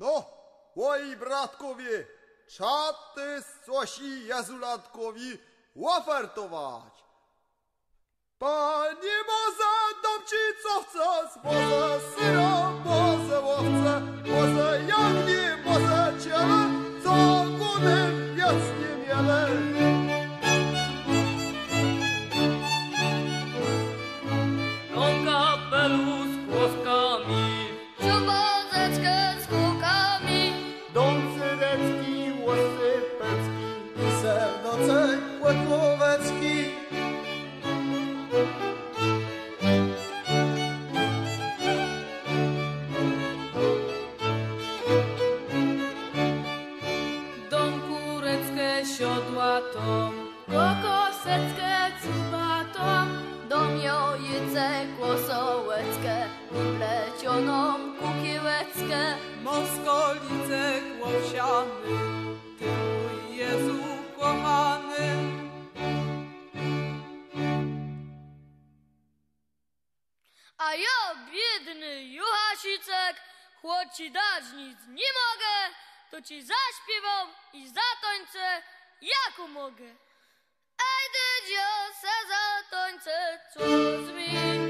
No, oj bratkowie, czaty sosi jazulatkowi ofertować. Panie Moza, dam ci co chcesz, Moza syra, Moza łowca, Moza jagnię. A ja, biedny Juchasicek, chłod ci dać nic nie mogę, to ci zaśpiewam i zatańczę, jak mogę. Ej, ty, dzio, se zatańczę, co zmieni.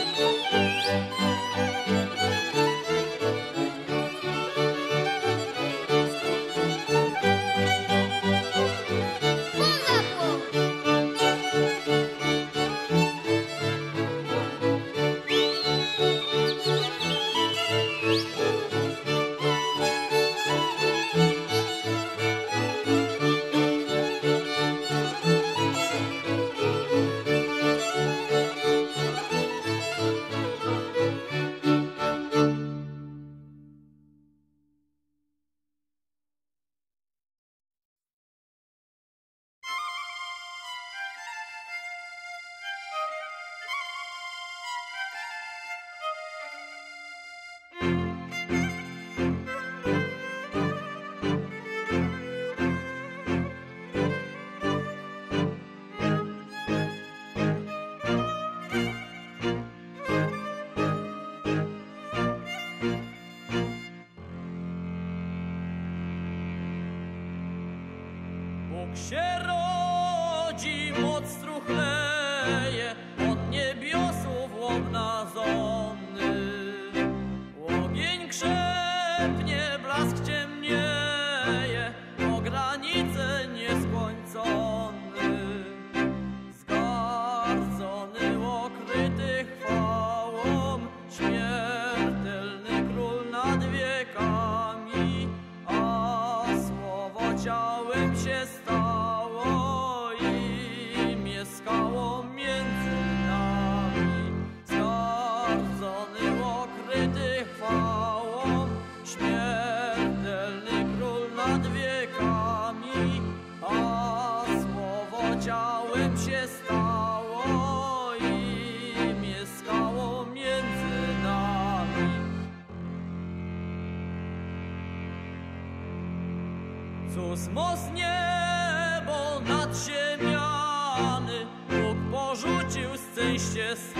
Música się rodzi, moc struchleje od niebiosów łobna zony. Ogień krzepnie, blask cię Kosmos niebo nadziemiany Bóg porzucił szczęście swe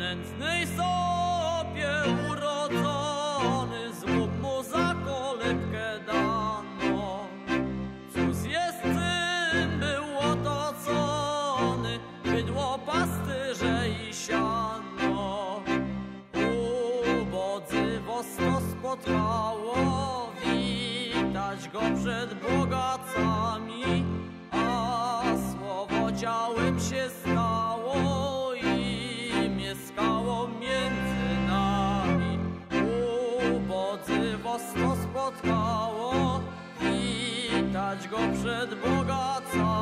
nędznej sobie urodzony, z mu za kolebkę dano. Cóż jest tym było otocony, bydło pastyrze i siano. Ubodzy wosno spotkało, witać go przed Boga go przed Boga.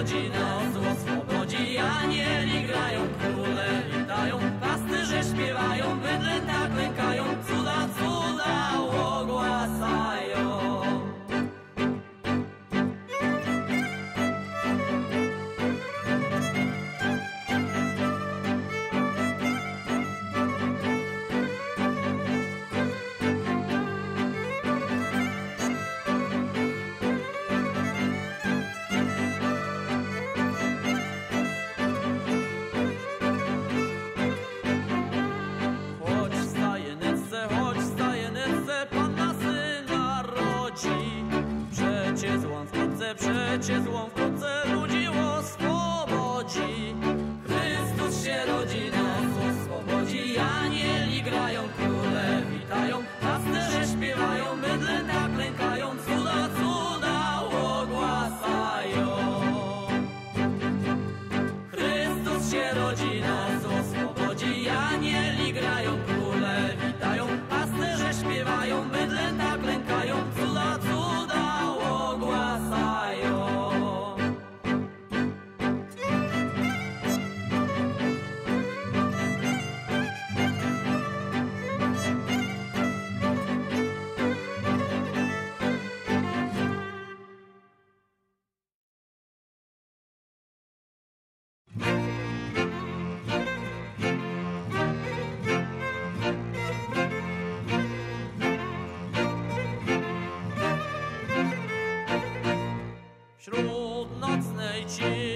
rodzina wśród nocnej ciszy.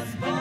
just born.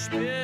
Spiel.